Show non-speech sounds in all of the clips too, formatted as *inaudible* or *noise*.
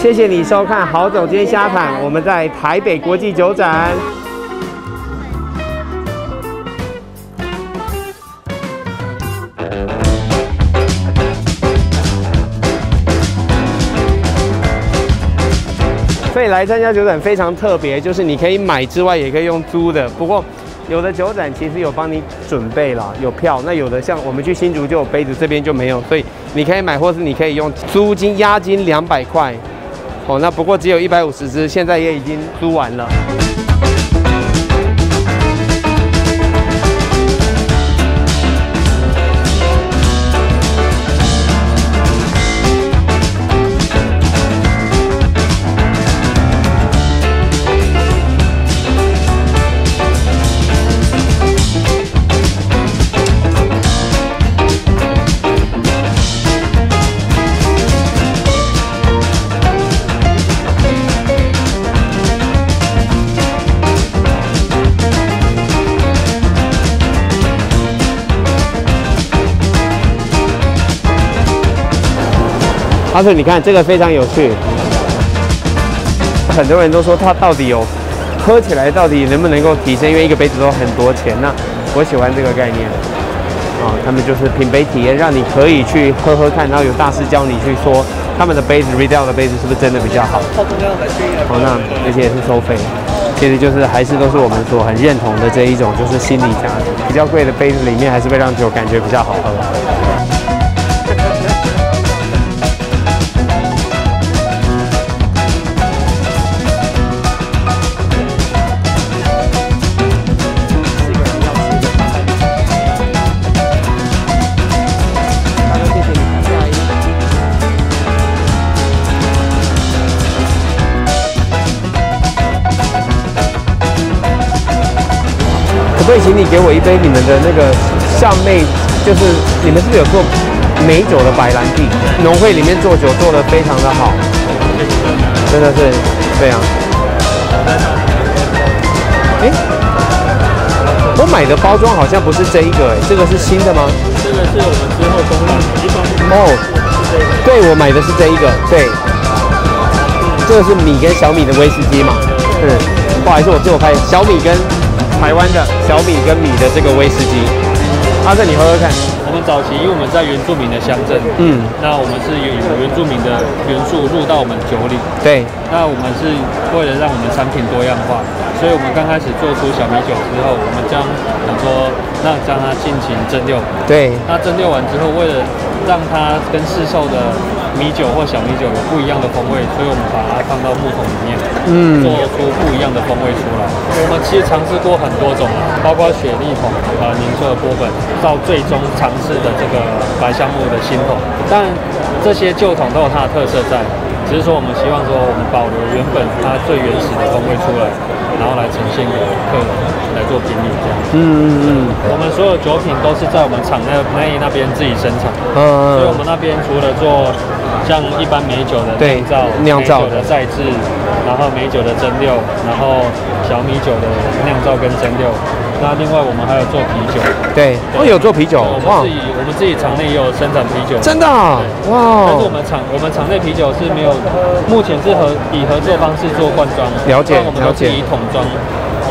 谢谢你收看《好酒今天瞎谈》，我们在台北国际酒展。所以来参加酒展非常特别，就是你可以买之外，也可以用租的。不过有的酒展其实有帮你准备了，有票。那有的像我们去新竹就有杯子，这边就没有，所以你可以买，或是你可以用租金押金两百块。哦，那不过只有一百五十只，现在也已经租完了。阿顺，你看这个非常有趣，很多人都说它到底有喝起来到底能不能够提升？因为一个杯子都很多钱。那我喜欢这个概念啊，他们就是品杯体验，让你可以去喝喝看，然后有大师教你去说他们的杯子 r e d e l 的杯子是不是真的比较好。好，那而且也是收费，其实就是还是都是我们所很认同的这一种，就是心理价值。比较贵的杯子里面还是会让酒感觉比较好喝。可以请你给我一杯你们的那个向妹，就是你们是不是有做美酒的白兰地？农会里面做酒做的非常的好，真的是对啊。哎，我买的包装好像不是这一个，哎，这个是新的吗？这个是我们之后供应。哦，对，我买的是这一个，对，这个是米跟小米的威士忌嘛？嗯，不好意思，我自我拍小米跟。台湾的小米跟米的这个威士忌，阿正你喝喝看。我们早期因为我们在原住民的乡镇，嗯，那我们是有原住民的元素入到我们酒里，对。那我们是为了让我们产品多样化，所以我们刚开始做出小米酒之后，我们将很多让将它进行蒸馏，对。那蒸馏完之后，为了让它跟市售的米酒或小米酒有不一样的风味，所以我们把它放到木桶里面，嗯，做出不一样的风味出来。我们其实尝试过很多种，包括雪莉桶、呃凝缩的波本，到最终尝试的这个白橡木的新桶。但这些旧桶都有它的特色在，只是说我们希望说我们保留原本它最原始的风味出来，然后来呈现给客人来做品饮这样。嗯嗯嗯。我们所有酒品都是在我们厂内内那边自己生产，嗯嗯。所以我们那边除了做像一般美酒的酿造、酿造的再制，然后美酒的蒸馏，然后小米酒的酿造跟蒸馏。那另外我们还有做啤酒，对，我有做啤酒，我们自己我们自己厂内也有生产啤酒，真的，哇！但是我们厂我们厂内啤酒是没有，目前是合以合作方式做灌装，了解，了解，以桶装。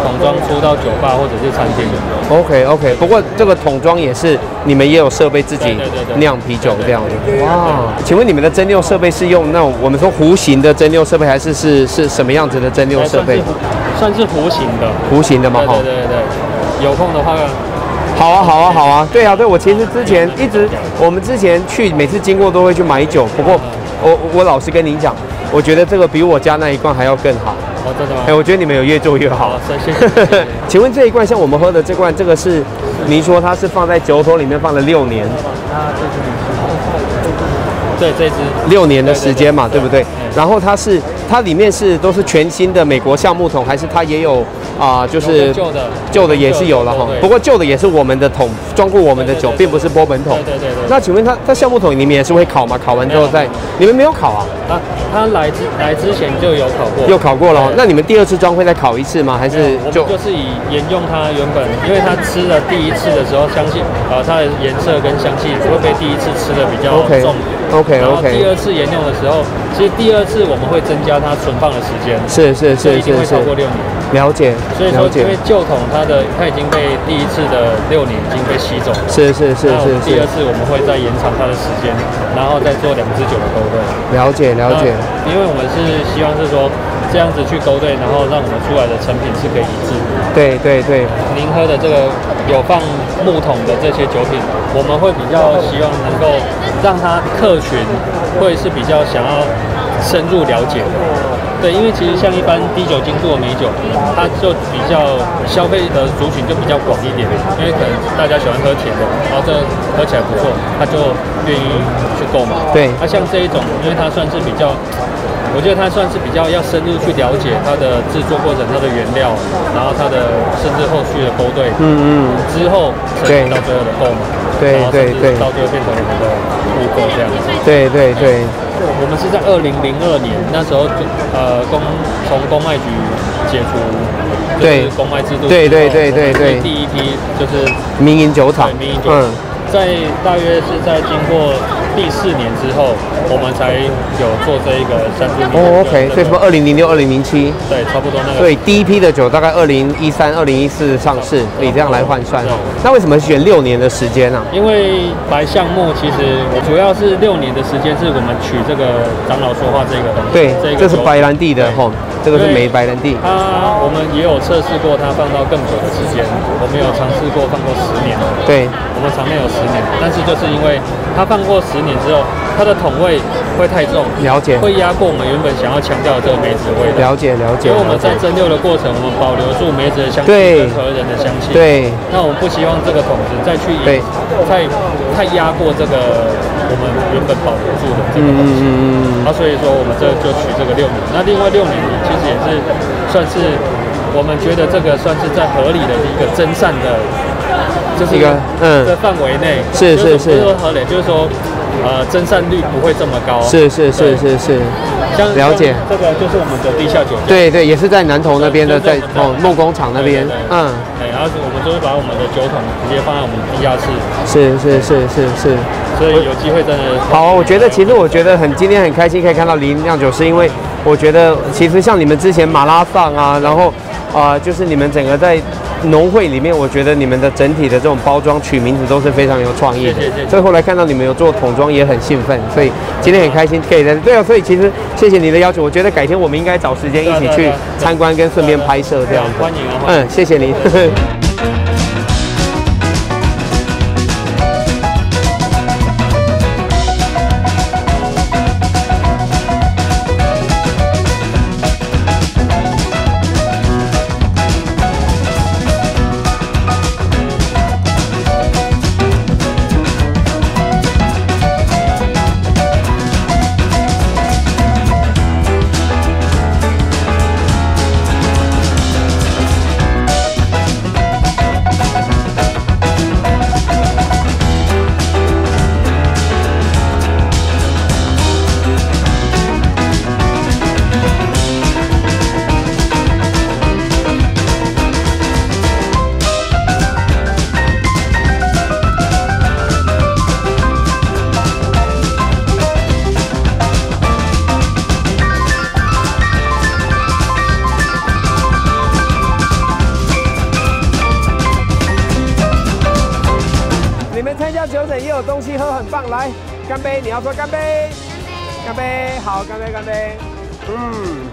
桶装出到酒吧或者是餐厅。OK OK，不过这个桶装也是你们也有设备自己酿啤酒这样的。哇，请问你们的蒸馏设备是用那种我们说弧形的蒸馏设备，还是是是什么样子的蒸馏设备？算是弧形的。弧形的吗？对对对，有空的话。好啊好啊好啊，对啊对，我其实之前一直我们之前去每次经过都会去买酒，不过我我老实跟您讲，我觉得这个比我家那一罐还要更好。真的吗？哎，我觉得你们有越做越好。谢谢。*laughs* 请问这一罐像我们喝的这罐，这个是您说它是放在酒桶里面放了六年？啊，这支对这支六年的时间嘛，对不对？然后它是它里面是都是全新的美国橡木桶，还是它也有？啊，就是旧的，旧的也是有了哈。不过旧的也是我们的桶装过我们的酒，并不是波本桶。对对对。那请问它它橡木桶里面也是会烤吗？烤完之后再，你们没有烤啊？啊，他来之来之前就有烤过。又烤过了。那你们第二次装会再烤一次吗？还是就就是以沿用它原本，因为它吃了第一次的时候，相信啊它的颜色跟香气会被第一次吃的比较重。OK OK。然后第二次沿用的时候，其实第二次我们会增加它存放的时间，是是是是是一定会超，过六年。了解所以说，因为，旧桶它的它已经被第一次的六年已经被吸走了，是是是是那我们第二，次我们会再延长它的时间，然后再做两支酒的勾兑。了解了解，因为我们是希望是说这样子去勾兑，然后让我们出来的成品是可以一致的。对对对，您喝的这个有放木桶的这些酒品，我们会比较希望能够让它客群会是比较想要深入了解的。对，因为其实像一般低酒精度的美酒，它就比较消费的族群就比较广一点，因为可能大家喜欢喝甜的，然后这喝起来不错，他就愿意去购买。对那、像这一种，因为它算是比较，我觉得它算是比较要深入去了解它的制作过程、它的原料，然后它的甚至后续的勾兑，嗯嗯，之后甚至到最后的购买，对对对。到最后变成我们的顾客这样子。对对对，我们是在二零零二年那时候就呃公从公卖局解除对就是公卖制度对对对对对。第一批就是民营酒厂。对，民营酒厂，在大约是在经过第四年之后，我们才有做这一个山猪米哦的，OK，所以什么二零零六、二零零七，对，差不多那个。所以第一批的酒大概二零一三、二零一四上市，以这样来换算哦。那为什么选六年的时间呢、因为白橡木其实我主要是六年的时间，是我们取这个长老说话这个东西，对这，个这是白兰地的对吼，这个是梅白兰地。它我们也有测试过，它放到更久的时间，我们有尝试过放过十年，对，我们常内有十年，但是就是因为它放过十年之后，它的桶味会太重，了解，会压过我们原本想要强调的这个梅子味道。了解，了解，因为我们在。蒸馏的过程，我们保留住梅子的香气对跟荷人的香气。。对，那我们不希望这个桶子再去对太太压过这个我们原本保留住的这个东西。嗯嗯嗯那所以说我们这就取这个六年。那另外六年其实也是算是我们觉得这个算是在合理的一个蒸散的，就是一个嗯。的范围内。是是是。不是说合理，就是说呃增散率不会这么高。是是是是是，像了解。像这个就是我们的地下酒窖。对对，也是在南投那边的，在哦梦工厂那边嗯，对，然后我们就是把我们的酒桶直接放在我们地下室，是是是是是。所以有机会真的。好，我觉得其实我觉得很今天很开心可以看到林酿酒，是因为我觉得其实像你们之前马拉松啊，然后啊、呃就是你们整个在农会里面，我觉得你们的整体的这种包装取名字都是非常有创意的。所以后来看到你们有做桶装也很兴奋，所以今天很开心可以在对啊，所以其实谢谢你的要求，我觉得改天我们应该找时间一起去参观跟顺便拍摄这样子。欢迎啊，嗯，谢谢您。参加酒展也有东西喝，很棒！来，干杯！你要说干杯，干杯！好，干杯，干杯！嗯，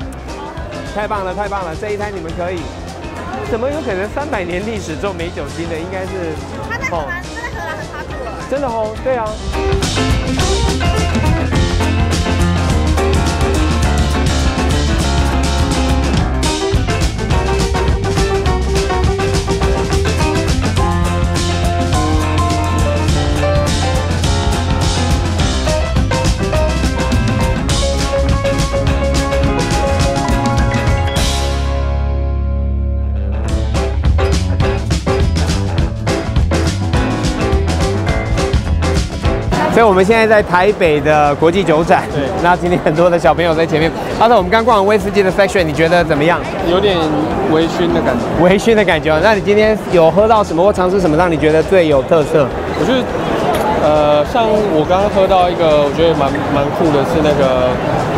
太棒了，太棒了！这一摊你们可以。怎么有可能三百年历史做美酒精的？应该是他在荷兰，荷兰很 popular。真的哦，对啊。以我们现在在台北的国际酒展，对那今天很多的小朋友在前面。阿特，我们刚逛完威士忌的 section，你觉得怎么样？有点微醺的感觉。微醺的感觉哦。那你今天有喝到什么或尝试什么，让你觉得最有特色？我觉得呃，像我刚刚喝到一个，我觉得蛮蛮酷的，是那个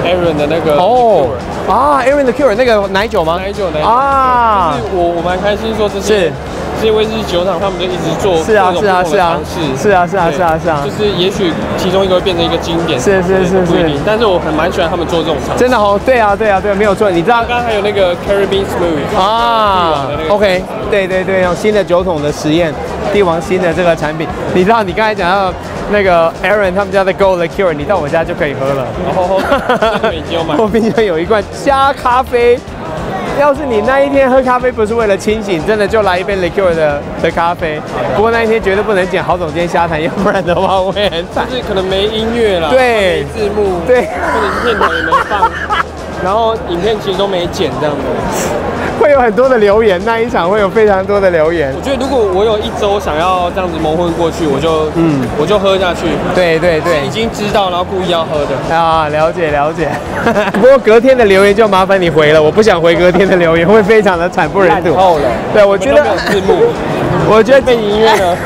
Aaron 的那个哦啊，Aaron the Cure 那个奶酒吗？奶酒奶酒啊就是我我蛮开心说这是这些威士忌酒厂他们就一直做是啊是啊是啊是啊是啊是啊是啊就是也许其中一个会变成一个经典，是是是是但是我很蛮喜欢他们做这种尝试。真的哦，对啊对啊对啊，没有错。你知道刚刚还有那个 Caribbean Smooth 啊，OK，对对对，用新的酒桶的实验，帝王新的这个产品，你知道你刚才讲到那个 Aaron 他们家的 Gold Liqueur，你到我家就可以喝了。然 *laughs* 后我冰箱有一罐加咖啡。要是你那一天喝咖啡不是为了清醒，真的就来一杯 liqueur 的的咖啡。不过那一天绝对不能剪郝总监瞎谈，要不然的话我也很惨。就是可能没音乐了，对没字幕，对或者是片头也没放，*laughs* 然后影片其实都没剪这样子。*laughs* 会有很多的留言，那一场会有非常多的留言。我觉得如果我有一周想要这样子蒙混过去，我就嗯，我就喝下去，对对对已，经知道，然后故意要喝的。啊，了解了解。*laughs* 不过隔天的留言就麻烦你回了，我不想回隔天的留言，会非常的惨不忍 *laughs* 睹。透了，对，我觉得我字幕，我觉得背景音乐呢？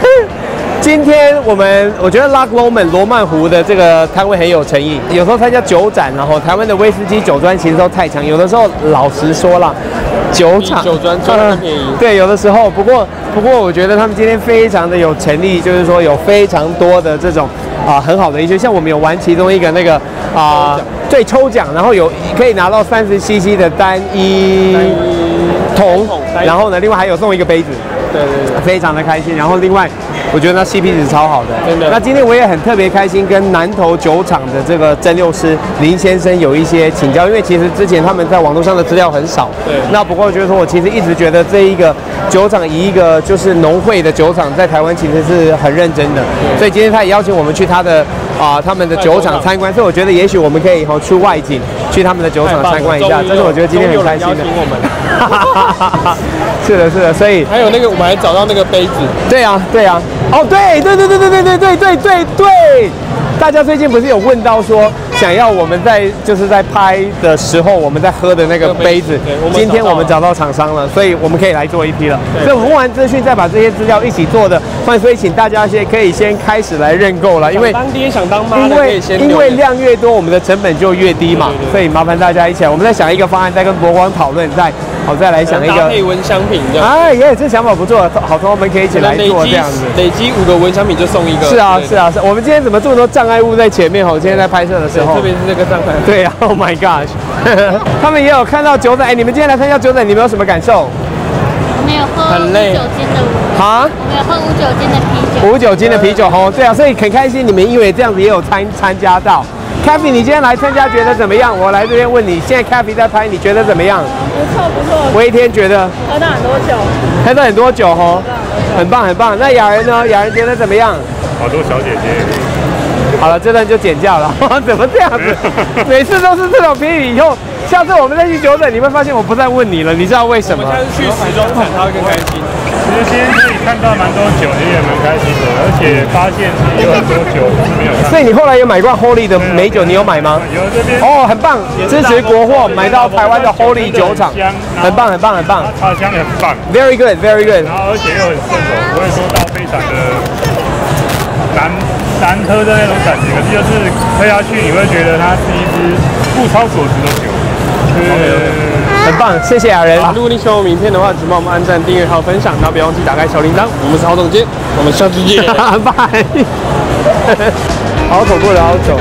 今天我们我觉得 Lock Lomond 罗曼湖的这个摊位很有诚意。有时候参加酒展，然后台湾的威士忌酒庄其实都太强，有的时候老实说了，酒厂。酒庄酒庄便宜对，有的时候，不过不过我觉得他们今天非常的有诚意，就是说有非常多的这种啊、很好的一些，像我们有玩其中一个那个啊、对抽奖，然后有可以拿到三十 CC 的单一桶。然后呢，另外还有送一个杯子。对对对，非常的开心。然后另外，我觉得那 CP 值超好的，真的。那今天我也很特别开心，跟南投酒厂的这个蒸馏师林先生有一些请教，因为其实之前他们在网络上的资料很少。对。那不过就是说我其实一直觉得这一个酒厂以一个就是农会的酒厂在台湾其实是很认真的，所以今天他也邀请我们去他的啊、他们的酒厂参观，所以我觉得也许我们可以以后出外景去他们的酒厂参观一下，太棒了这是我觉得今天很开心的。*laughs* 是的，是的，所以还有那个，我们还找到那个杯子，对啊，对啊，哦，对对对对对对对对对对对，大家最近不是有问到说，想要我们在就是在拍的时候，我们在喝的那个杯子今天我们找到厂商了，所以我们可以来做一批了。所以我们问完资讯，再把这些资料一起做的，所以请大家先可以先开始来认购了，因为当爹想当妈因为因为量越多，我们的成本就越低嘛所以麻烦大家一起来，我们在想一个方案，再跟博光讨论，再好再来想一个。搭配蚊香品这样。哎耶，这想法不错，好多我们可以一起来做这样子。累积五个蚊香品就送一个。是啊，是。啊。我们今天怎么这么多障碍物在前面？哈，今天在拍摄的时候对特。*laughs* 别是这个障碍。对啊，Oh my gosh！*laughs* 他们也有看到酒展，哎，你们今天来参加酒仔，你们有什么感受？我们有喝无很累酒精的，啊？我们有喝无酒精的啤酒。无酒精的啤酒哦，对啊，所以很开心，你们因为这样子也有参参加到。C a f e 你今天来参加，觉得怎么样？我来这边问你，现在 c a f e 在拍，你觉得怎么样？不错不错，我一天觉得喝到很多酒，喝到很多酒哦，很棒很棒。那雅人呢？雅人觉得怎么样？好多小姐姐，好了，这段就剪掉了。*laughs* 怎么这样子？*laughs* 每次都是这种评语，以后下次我们再去酒展，你会发现我不再问你了，你知道为什么我们？下次去时装展，他会更开心。今天可以看到蛮多酒，其实也蛮开心的，而且发现其实有很多酒是没有看所以你后来有买罐 Holy 的美酒，你有买吗？有这边哦，很棒，支持国货，买到台湾的 Holy 酒厂，很棒，很棒，很棒它香也很棒，，Very good，Very good。然后而且又很顺口，不会说到非常的难难喝的那种感觉，可是就是喝下去你会觉得它是一支物超所值的酒。对很棒，谢谢雅人。如果你喜欢我们影片的话，请帮我们按赞、订阅还有分享，然后别忘记打开小铃铛。我们是郝总监，我们下次见。*laughs* 拜。*laughs* *laughs* 好走过了好走。